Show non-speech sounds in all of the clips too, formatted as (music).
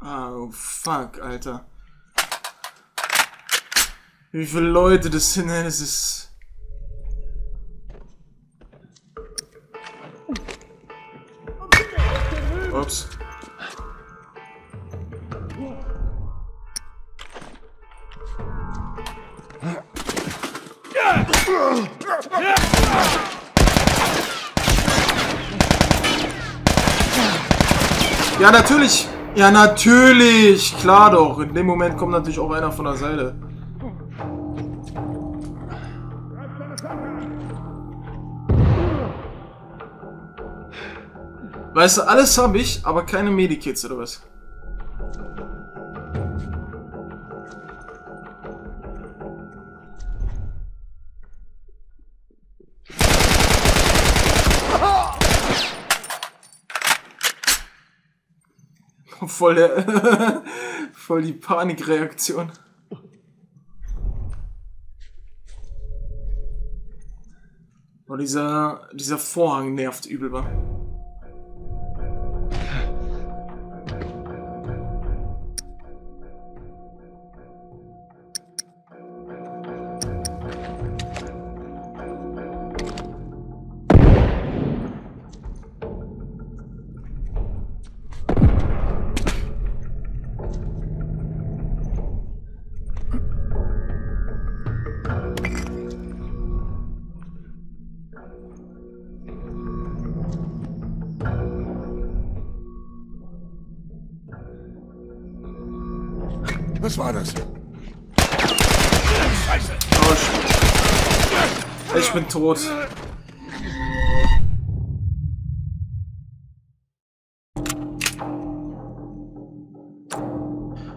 Oh, fuck, Alter. Wie viele Leute das sind, es ist... Ups. Ja, natürlich. Ja, natürlich. Klar doch. In dem Moment kommt natürlich auch einer von der Seite. Weißt du, alles habe ich, aber keine Medikits oder was? Voll der, (laughs) voll die Panikreaktion. Oh, dieser, dieser Vorhang nervt übel, wa? Was war das? Ich, ich bin tot.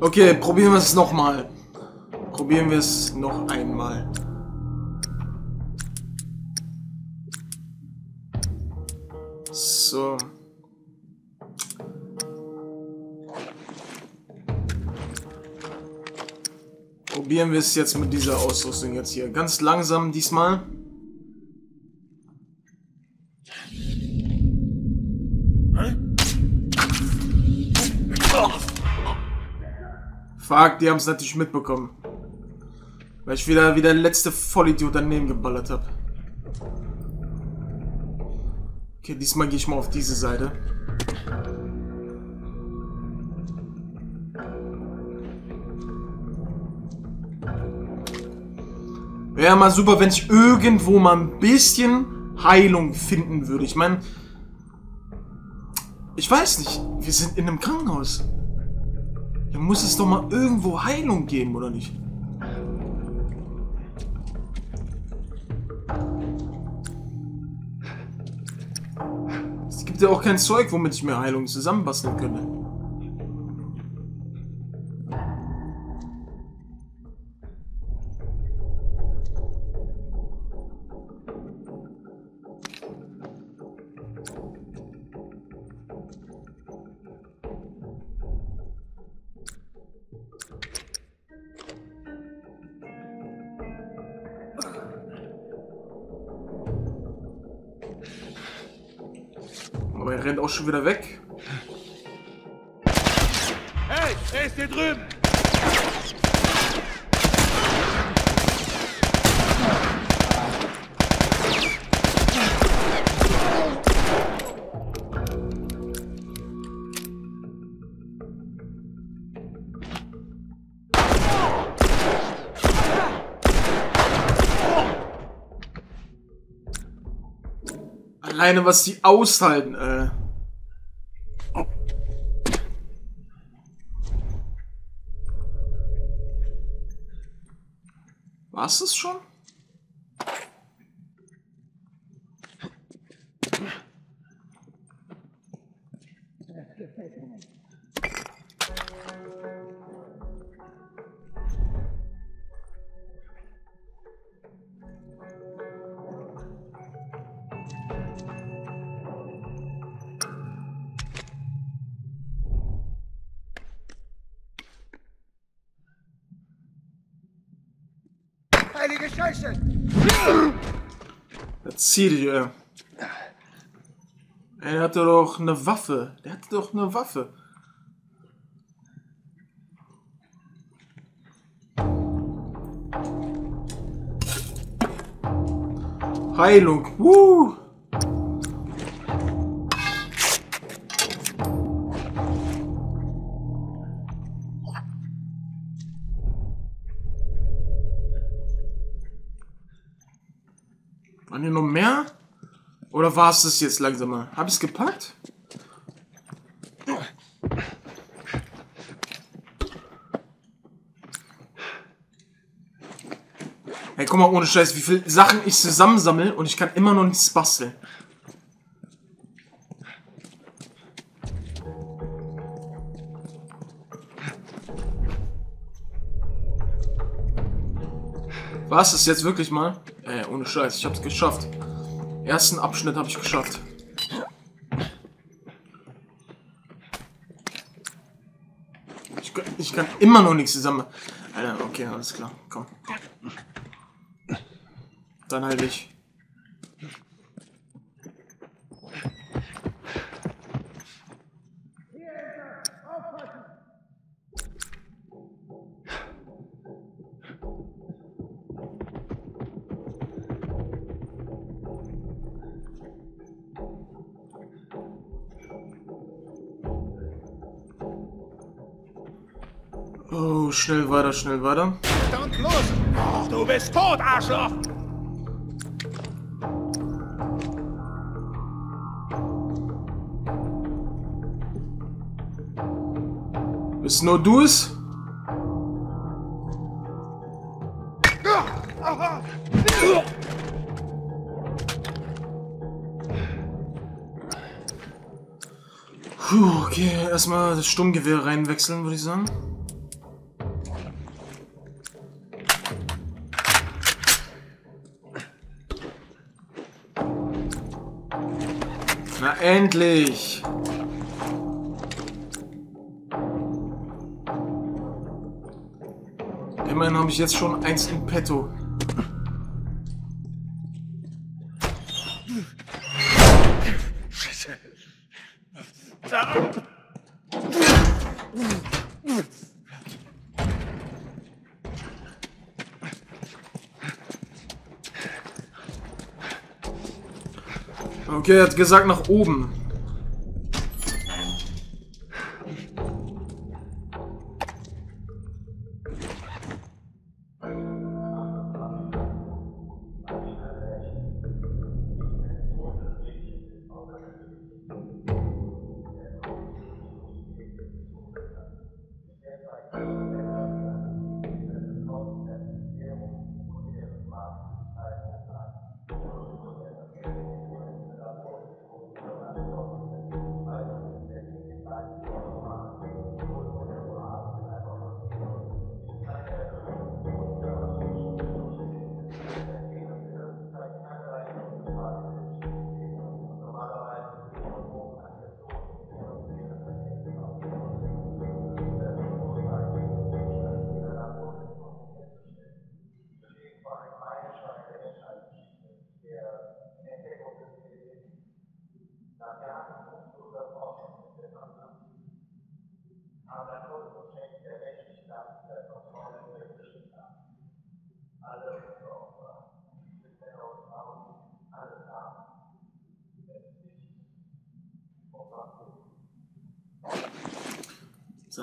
Okay, probieren wir es nochmal. Probieren wir es noch einmal. So. Probieren wir es jetzt mit dieser Ausrüstung jetzt hier. Ganz langsam diesmal. Fuck, die haben es natürlich mitbekommen. Weil ich wieder wie der letzte Vollidiot daneben geballert habe. Okay, diesmal gehe ich mal auf diese Seite. Wäre mal super, wenn ich irgendwo mal ein bisschen Heilung finden würde. Ich meine, ich weiß nicht, wir sind in einem Krankenhaus. Da muss es doch mal irgendwo Heilung geben, oder nicht? Ja auch kein Zeug, womit ich mir Heilung zusammenbasteln könnte. Er rennt auch schon wieder weg. Hey, er ist hier drüben! Alleine was die aushalten, äh. War's das schon? Zieht dich. Er hatte doch eine Waffe. Der hatte doch eine Waffe. Heilung. Woo! Waren hier noch mehr? Oder war es das jetzt langsam mal? Hab ich's gepackt? Hey, guck mal, ohne Scheiß, wie viele Sachen ich zusammensammle und ich kann immer noch nichts basteln. Was ist jetzt wirklich mal? Äh, ohne Scheiß, ich hab's geschafft. Ersten Abschnitt habe ich geschafft. Ich, kann- ich kann immer noch nichts zusammen. Alter, okay, alles klar. Komm. Dann halt ich. Oh, schnell weiter, schnell weiter. Verdammt los! Du bist tot, Arschloch! Bist nur du es? Puh, okay, erstmal das Sturmgewehr reinwechseln, würde ich sagen. Endlich! Immerhin habe ich jetzt schon eins in petto. Okay, er hat gesagt nach oben.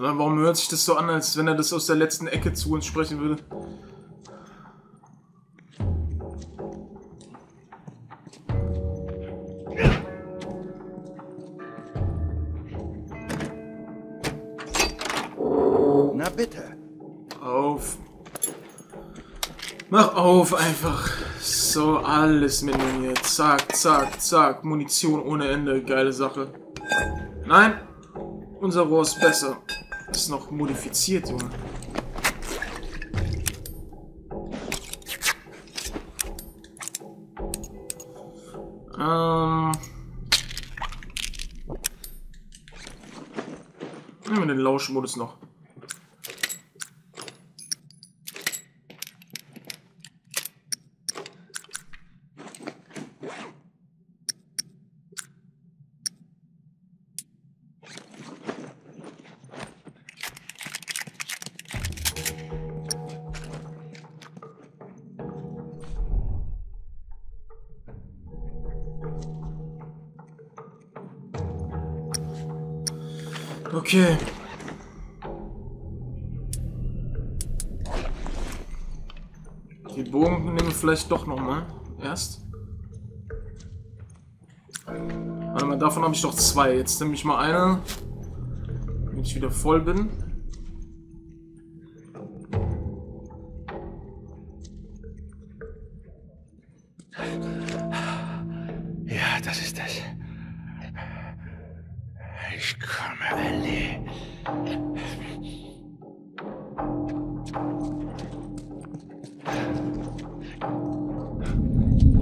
Mal, warum hört sich das so an, als wenn er das aus der letzten Ecke zu uns sprechen würde? Na bitte. Auf. Mach auf einfach. So, alles mitnehmen hier. Zack, zack, zack. Munition ohne Ende. Geile Sache. Nein. Unser Rohr ist besser. Ist noch modifiziert, Junge. Ähm. Nehmen wir den Lauschmodus noch. Okay. Die Bogen nehmen wir vielleicht doch noch mal erst. Warte mal, davon habe ich doch zwei. Jetzt nehme ich mal eine, wenn ich wieder voll bin.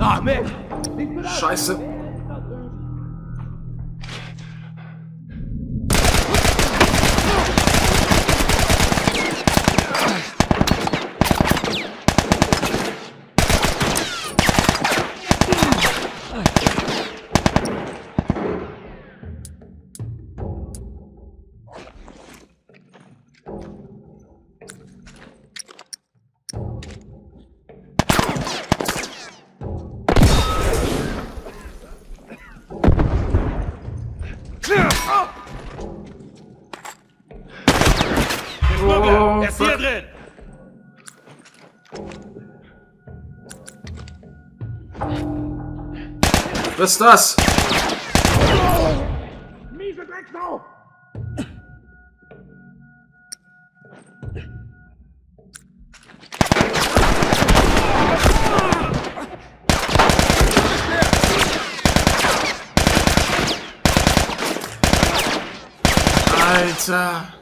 Ahmed! Scheiße. Was ist das? Miese Drecksau! Alter.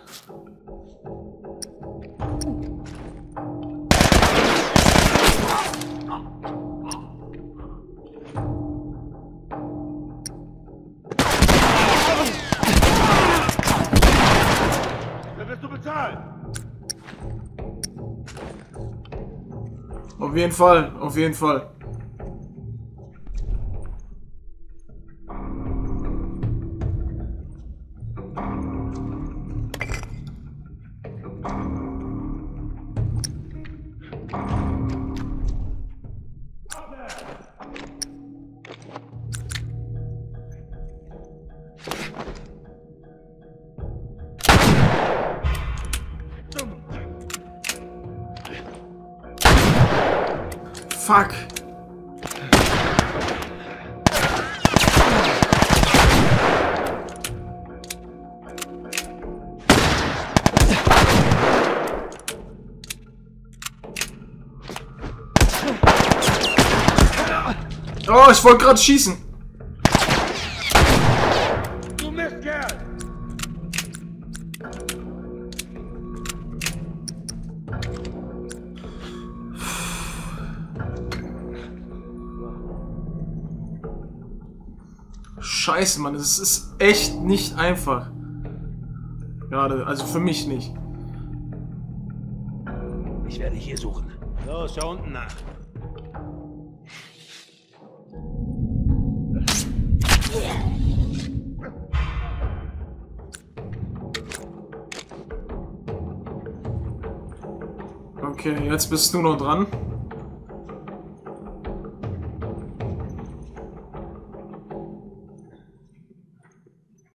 Auf jeden Fall, auf jeden Fall. Fuck. Oh, ich wollte gerade schießen. Scheiße, Mann, es ist echt nicht einfach. Gerade, also für mich nicht. Ich werde hier suchen. Los, schau unten nach. Okay, jetzt bist du noch dran.